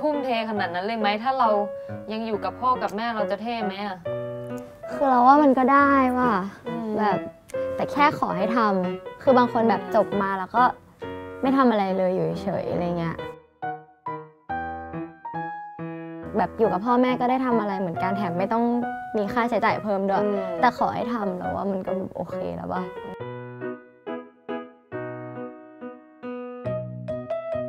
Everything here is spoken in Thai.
ทุ่มเทขนาดนั้นเลยไหมถ้าเรายังอยู่กับพ่อกับแม่เราจะเท่ไหมอะคือเราว่ามันก็ได้ว่าแบบแต่แค่ขอให้ทำคือบางคนแบบจบมาแล้วก็ไม่ทำอะไรเลยอยู่เฉยๆอะไรเงี้ยแบบอยู่กับพ่อแม่ก็ได้ทำอะไรเหมือนกันแถมไม่ต้องมีค่าใช้จ่ายเพิ่มด้วยอแต่ขอให้ทำแล้วว่ามันก็โอเคแล้วป่ะ